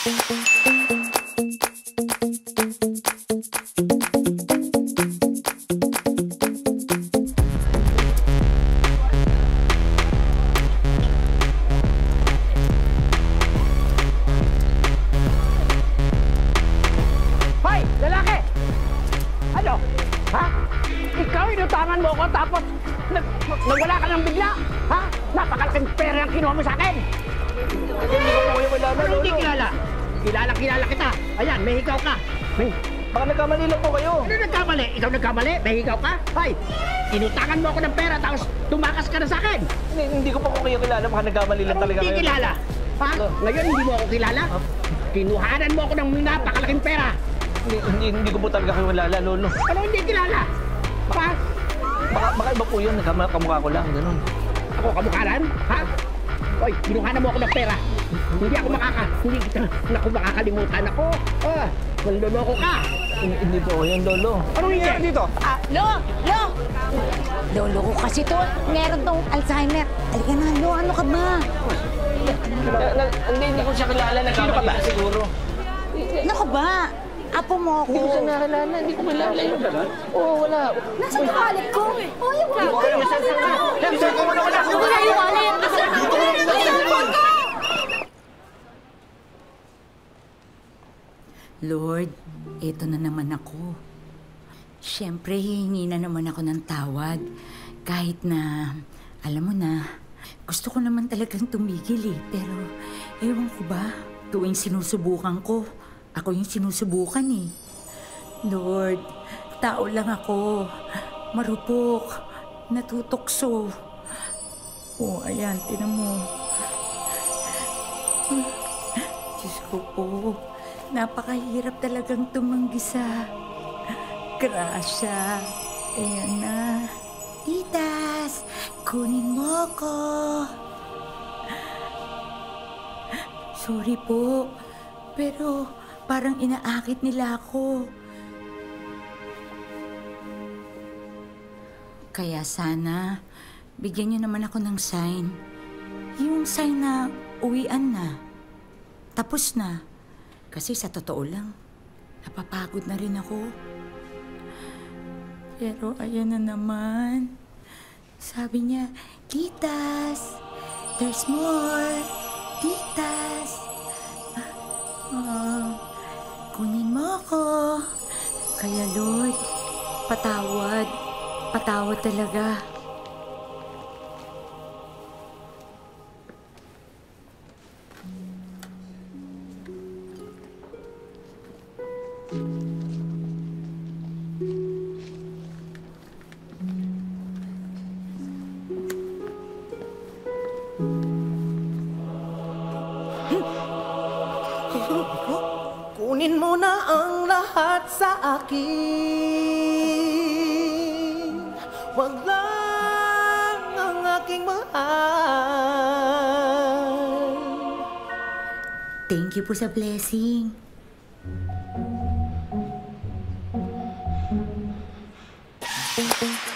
Hoy, lalaki! Ano? Ha? Ikaw inutangan mo ko tapos nag, ka ng bigla? Ha? Napakalaking pera ang kinuha mo sa akin! Hindi ko kayo kilala, Ano hindi kilala? Kita. Ayan, may higaw ka. May, Baka nagkamali lang po kayo. ano nagkamali? Ikaw nagkamali? May higaw ka? Hoy, inutangan mo ako ng pera tapos tumakas ka na sa akin. Hindi, hindi ko po kayo kilala. Baka nagkamali lang Ano talaga hindi kayo. kilala? Ha? Ngayon hindi mo ako kilala? Kinuhanan mo ako ng napakalaking pera. Hindi, hindi, hindi ko po talaga kayo kilala, Lolo. Ano hindi kilala? Ha? Baka, baka iba po yun. Kamukha ko lang, ganun. Ako kamukhanan? Ha? Hoy, kinuhanan mo ako ng pera. Hindi ako makaka... Hindi kita... Naku, makakalimutan ako. Ah, manloloko ka. Hindi, po yun, Lolo. Anong hindi? dito? Ah, Lo! Lo! Lolo ko kasi to. Meron tong Alzheimer. Halika na, Lo. Ano ka ba? Na, na, hindi, hindi ko siya kilala. Nagkamali ka ba? siguro. Ano ka ba? Apo mo ako. Hindi ko siya nakilala. Hindi ko kilala yun. Oo, wala. Nasaan yung wallet ko? Oh, yung wallet ko. Nasaan ko na wala? Wala yung wallet. Nasaan yung cellphone ko? Lord, eto na naman ako. Siyempre, hihingi na naman ako ng tawad. Kahit na, alam mo na, gusto ko naman talagang tumigil eh. Pero, ewan ko ba, tuwing sinusubukan ko, ako yung sinusubukan eh. Lord, tao lang ako. Marupok, natutokso. Oh, ayan, tinan mo. Diyos ko po, napakahirap talagang tumanggi sa grasya. Ayan na. Titas, kunin mo ko. Sorry po, pero parang inaakit nila ako. Kaya sana, bigyan niyo naman ako ng sign. Yung sign na uwian na. Tapos na. Kasi sa totoo lang, napapagod na rin ako. Pero ayan na naman. Sabi niya, Titas, there's more. Titas. Ah, kunin mo ako. Kaya Lord, patawad. Patawad talaga. Kunin mo na ang lahat sa akin Wag lang ang aking mahal Thank you po sa blessing. Thank you.